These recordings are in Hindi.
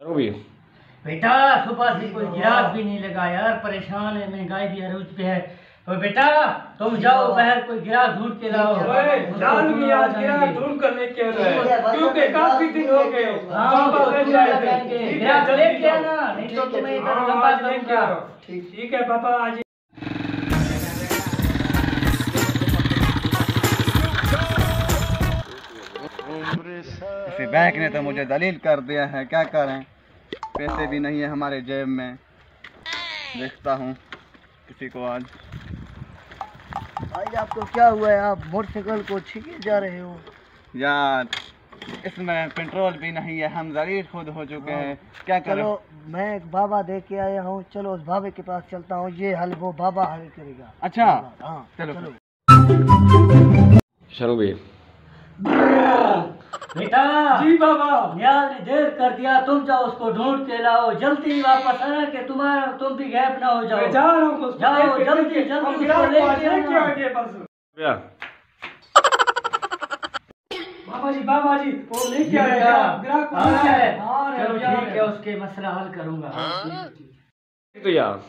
करो भी। बेटा सुबह से कोई गिराक भी नहीं लगा यार परेशान है महँगाई भी अरूज पे है। तो बेटा तुम जाओ बाहर कोई गिराक ढूंढ के लाओ। जान भी आज ढूंढ ढूंढ कर लेके आ रहा है क्योंकि काफ़ी दिन हो गए। हाँ है। लेके आना नहीं तो तुम्हें इधर हाँ, लंबा आज लेके ठीक है पापा आज इसी बैंक ने तो मुझे दलील कर दिया है क्या करें? पैसे भी नहीं है हमारे जेब में। देखता हूँ किसी को आज। आज आपको क्या हुआ है? आप मोटरसाइकिल को छीके जा रहे हो। यार इसमें पेट्रोल भी नहीं है हम जलील खुद हो चुके हैं। क्या करो? चलो मैं एक बाबा दे के आया हूँ। चलो उस बाबे के पास चलता हूँ। ये हल वो बाबा हल करेगा। अच्छा। हाँ चलो। चलो। शरू भी बेटा। जी बाबा। यार ने देर कर दिया तुम जाओ उसको ढूंढ के लाओ। जल्दी वापस आना कि तुम्हारा तुम भी गैप ना हो जाओ। जा रहा हूँ जाओ, जल्दी, जल्दी उसको लेके बाबा जी बाबा जी वो लेके आया ग्राहक हाँ? है। हाँ। चलो ठीक है। उसके मसला हल करूँगा? तो यार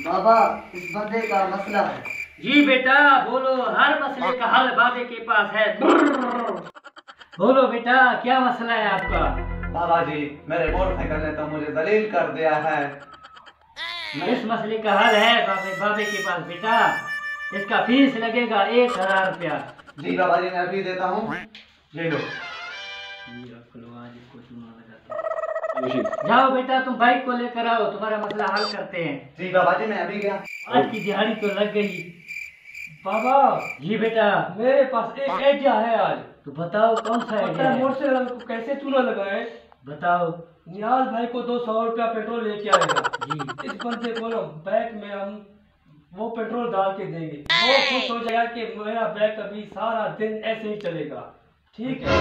बाबा इस बंदे का मसला है। जी बेटा बोलो हर मसले का हल बाबे के पास है। बोलो बेटा क्या मसला है आपका? बाबा जी मेरे मोटरसाइकिल ने तो मुझे दलील कर दिया है। इस मसले का हल है बाबे बाबे के पास बेटा। इसका फ़ीस लगेगा एक हज़ार रुपया। जी बाबा जी मैं अभी देता हूँ। ये लो। ये रख लो, आज इसको चूना लगाते हैं। मुशीद जाओ बेटा तुम बाइक को लेकर आओ तुम्हारा मसला हल करते हैं। जी बाबा जी मैं अभी गया। आज की दिहाड़ी तो लग गई। बाबा जी बेटा। मेरे पास एक आइडिया है आज। तो बताओ कौन सा आइडिया है? मोटरसाइकिल को कैसे चूना लगाए? बताओ। निहाल भाई को दो सौ रुपया पेट्रोल लेके आएगा। जी। इस बंदे को ना बैग में हम वो पेट्रोल डाल के देंगे। वो खुश हो जाएगा कि मेरा बैग अभी सारा दिन ऐसे ही चलेगा। ठीक है।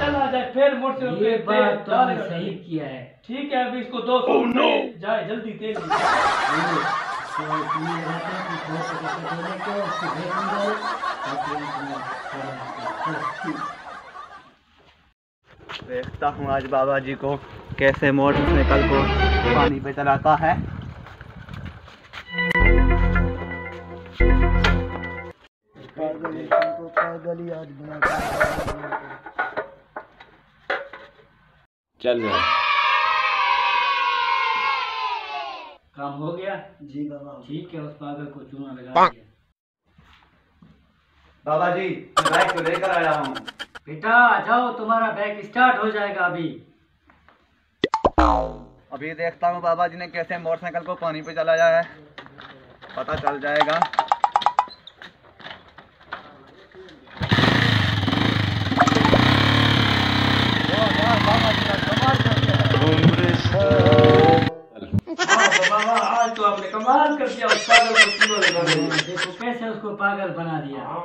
चला जाए फिर मोटरसाइकिल ये पे बात डालेगा। सही किया है ठीक है अभी इसको दो सौ जाए जल्दी तेल ये, तो है। देखता हूँ आज बाबा जी को कैसे मोटरसाइकिल को पानी पे चलाता है पागल पागल ही। आज चल रहा काम हो गया? जी बाबा। ठीक है उस पागल को चूना लगा दिया। बाबा जी बाइक को लेकर आया हूँ। बेटा जाओ तुम्हारा बैग स्टार्ट हो जाएगा अभी। अभी देखता हूँ बाबा जी ने कैसे मोटरसाइकिल को पानी पे चलाया है। पता चल जाएगा। तो आपने कमाल कर दिया उस पागल को। देखो कैसे उसको पागल बना दिया हाँ